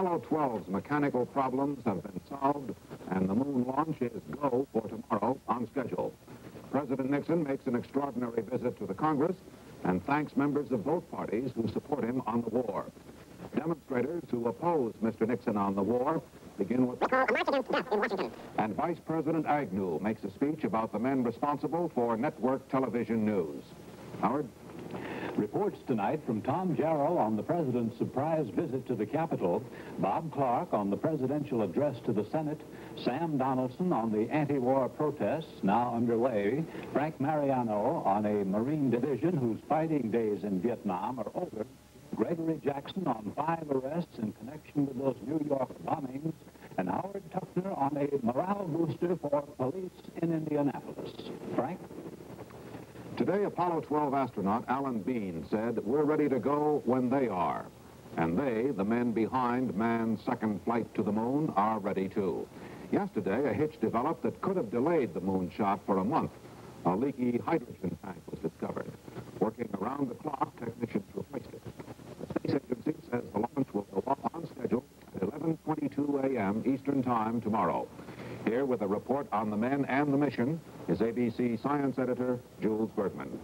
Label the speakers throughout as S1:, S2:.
S1: Apollo 12's mechanical problems have been solved, and the moon launch is go for tomorrow on schedule. President Nixon makes an extraordinary visit to the Congress and thanks members of both parties who support him on the war. Demonstrators who oppose Mr. Nixon on the war begin with... And Vice President Agnew makes a speech about the men responsible for network television news. Howard?
S2: Reports tonight from Tom Jarriel on the President's surprise visit to the Capitol, Bob Clark on the presidential address to the Senate, Sam Donaldson on the anti-war protests now underway, Frank Mariano on a Marine division whose fighting days in Vietnam are over, Gregory Jackson on five arrests in connection with those New York bombings, and Howard Tuckner on a morale booster for police in Indianapolis. Frank?
S1: Today, Apollo 12 astronaut Alan Bean said, we're ready to go when they are. And they, the men behind man's second flight to the moon, are ready too. Yesterday, a hitch developed that could have delayed the moonshot for a month. A leaky hydrogen tank was discovered. Working around the clock, technicians replaced it. The space agency says the launch will go off on schedule at 11.22 a.m. Eastern Time tomorrow. Here with a report on the men and the mission is ABC science editor Jules Bergman.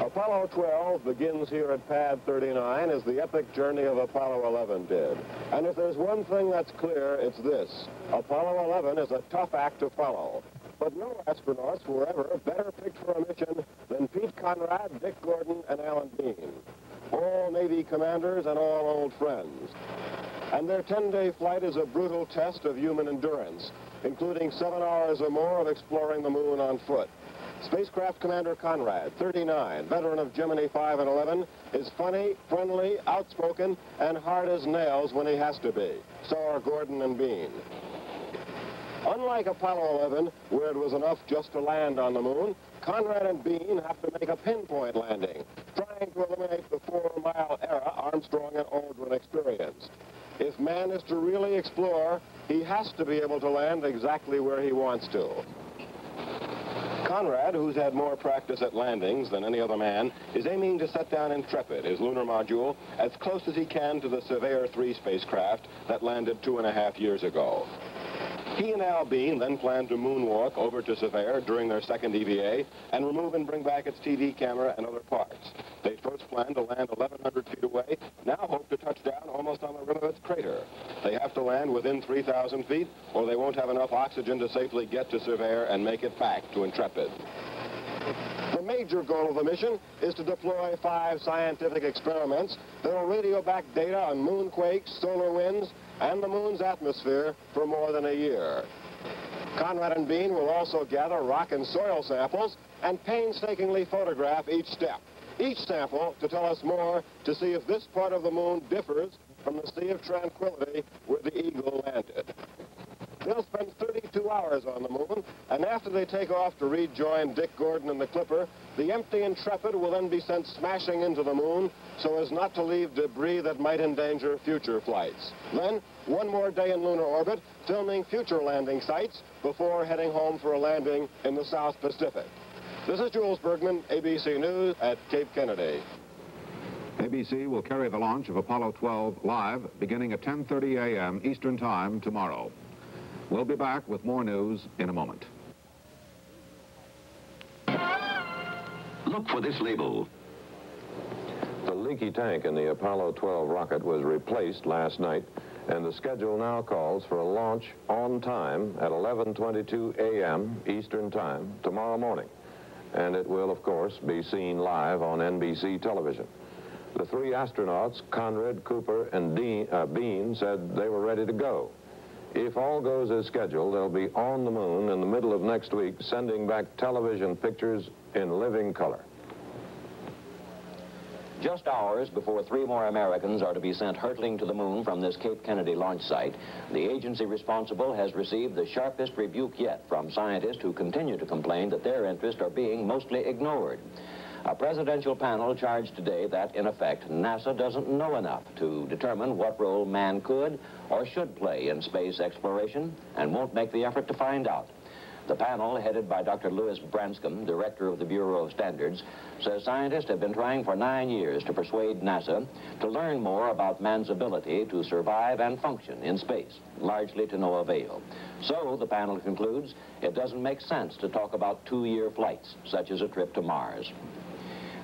S3: Apollo 12 begins here at pad 39 as the epic journey of Apollo 11 did. And if there's one thing that's clear, it's this. Apollo 11 is a tough act to follow. But no astronauts were ever better picked for a mission than Pete Conrad, Dick Gordon, and Alan Bean all Navy commanders and all old friends. And their 10-day flight is a brutal test of human endurance, including seven hours or more of exploring the moon on foot. Spacecraft Commander Conrad, 39, veteran of Gemini 5 and 11, is funny, friendly, outspoken, and hard as nails when he has to be. So are Gordon and Bean. Unlike Apollo 11, where it was enough just to land on the moon, Conrad and Bean have to make a pinpoint landing, trying to eliminate the four-mile era Armstrong and Aldrin experienced. If man is to really explore, he has to be able to land exactly where he wants to. Conrad, who's had more practice at landings than any other man, is aiming to set down Intrepid, his lunar module, as close as he can to the Surveyor 3 spacecraft that landed two and a half years ago. He and Al Bean then planned to moonwalk over to Surveyor during their second EVA and remove and bring back its TV camera and other parts. They first planned to land 1,100 feet away, now hope to touch down almost on the rim of its crater. They have to land within 3,000 feet or they won't have enough oxygen to safely get to Surveyor and make it back to Intrepid. The major goal of the mission is to deploy five scientific experiments that will radio back data on moonquakes, solar winds, and the moon's atmosphere for more than a year. Conrad and Bean will also gather rock and soil samples and painstakingly photograph each step. Each sample to tell us more to see if this part of the moon differs from the Sea of Tranquility where the Eagle landed. They'll spend 32 hours on the moon, and after they take off to rejoin Dick Gordon and the Clipper, the empty Intrepid will then be sent smashing into the moon so as not to leave debris that might endanger future flights. Then, one more day in lunar orbit, filming future landing sites before heading home for a landing in the South Pacific. This is Jules Bergman, ABC News at Cape Kennedy.
S1: ABC will carry the launch of Apollo 12 live beginning at 10.30 a.m. Eastern Time tomorrow. We'll be back with more news in a moment.
S4: Look for this label.
S5: The leaky tank in the Apollo 12 rocket was replaced last night, and the schedule now calls for a launch on time at 11.22 a.m. Eastern Time tomorrow morning. And it will, of course, be seen live on NBC television. The three astronauts, Conrad, Cooper, and Dean, uh, Bean, said they were ready to go. If all goes as scheduled, they'll be on the moon in the middle of next week, sending back television pictures in living color.
S4: Just hours before three more Americans are to be sent hurtling to the moon from this Cape Kennedy launch site, the agency responsible has received the sharpest rebuke yet from scientists who continue to complain that their interests are being mostly ignored. A presidential panel charged today that, in effect, NASA doesn't know enough to determine what role man could or should play in space exploration and won't make the effort to find out. The panel, headed by Dr. Lewis Branscomb, director of the Bureau of Standards, says scientists have been trying for nine years to persuade NASA to learn more about man's ability to survive and function in space, largely to no avail. So, the panel concludes, it doesn't make sense to talk about two-year flights, such as a trip to Mars.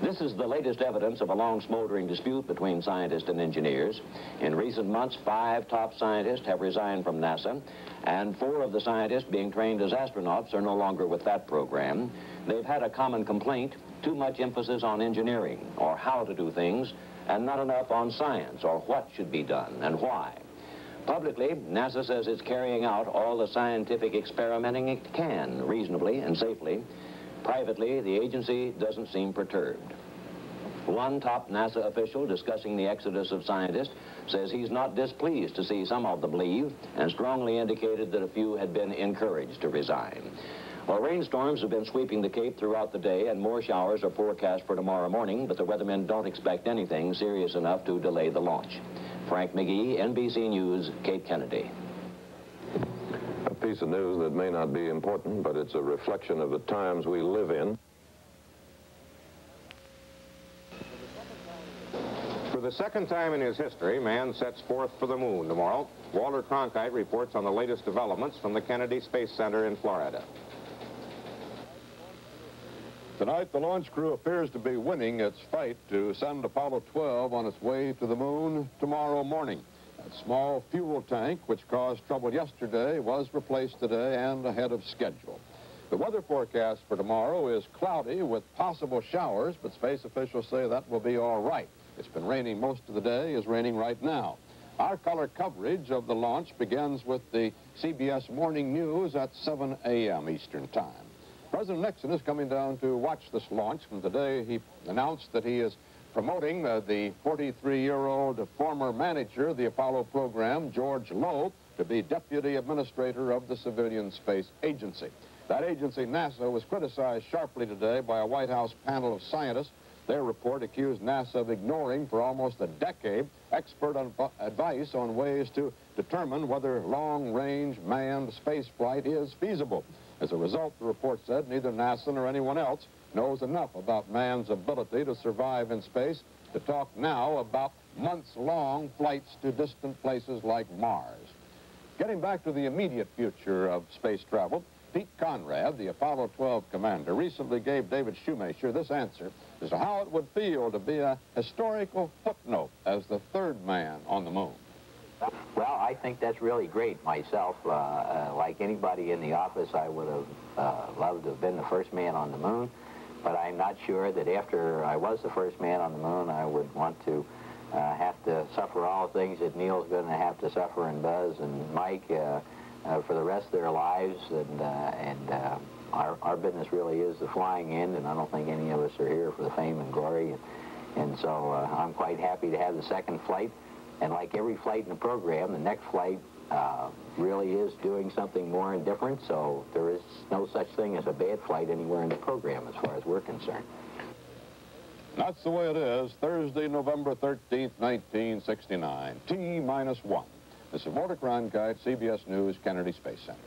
S4: This is the latest evidence of a long smoldering dispute between scientists and engineers. In recent months, five top scientists have resigned from NASA, and four of the scientists being trained as astronauts are no longer with that program. They've had a common complaint, too much emphasis on engineering, or how to do things, and not enough on science, or what should be done, and why. Publicly, NASA says it's carrying out all the scientific experimenting it can, reasonably and safely, Privately, the agency doesn't seem perturbed. One top NASA official discussing the exodus of scientists says he's not displeased to see some of them leave and strongly indicated that a few had been encouraged to resign. Well, rainstorms have been sweeping the Cape throughout the day and more showers are forecast for tomorrow morning, but the weathermen don't expect anything serious enough to delay the launch. Frank McGee, NBC News, Cape Kennedy
S5: piece of news that may not be important, but it's a reflection of the times we live in.
S6: For the second time in his history, man sets forth for the moon tomorrow. Walter Cronkite reports on the latest developments from the Kennedy Space Center in Florida.
S7: Tonight, the launch crew appears to be winning its fight to send Apollo 12 on its way to the moon tomorrow morning. A small fuel tank, which caused trouble yesterday, was replaced today and ahead of schedule. The weather forecast for tomorrow is cloudy with possible showers, but space officials say that will be all right. It's been raining most of the day, is raining right now. Our color coverage of the launch begins with the CBS Morning News at 7 a.m. Eastern Time. President Nixon is coming down to watch this launch. From today, he announced that he is promoting uh, the 43-year-old former manager of the Apollo program, George Low, to be deputy administrator of the Civilian Space Agency. That agency, NASA, was criticized sharply today by a White House panel of scientists. Their report accused NASA of ignoring for almost a decade expert advice on ways to determine whether long-range manned spaceflight is feasible. As a result, the report said neither NASA nor anyone else knows enough about man's ability to survive in space to talk now about months-long flights to distant places like Mars. Getting back to the immediate future of space travel, Pete Conrad, the Apollo 12 commander, recently gave David Schoumacher this answer as to how it would feel to be a historical footnote as the third man on the moon.
S8: Well, I think that's really great myself. Uh, uh, like anybody in the office, I would have uh, loved to have been the first man on the moon but I'm not sure that after I was the first man on the moon, I would want to uh, have to suffer all the things that Neil's going to have to suffer and Buzz and Mike uh, uh, for the rest of their lives. And, uh, and uh, our, our business really is the flying end, and I don't think any of us are here for the fame and glory. And, and so uh, I'm quite happy to have the second flight. And like every flight in the program, the next flight uh, really is doing something more and different, so there is no such thing as a bad flight anywhere in the program as far as we're concerned.
S7: That's the way it is. Thursday, November 13th, 1969. T minus one. This is Walter Cronkite, CBS News, Kennedy Space Center.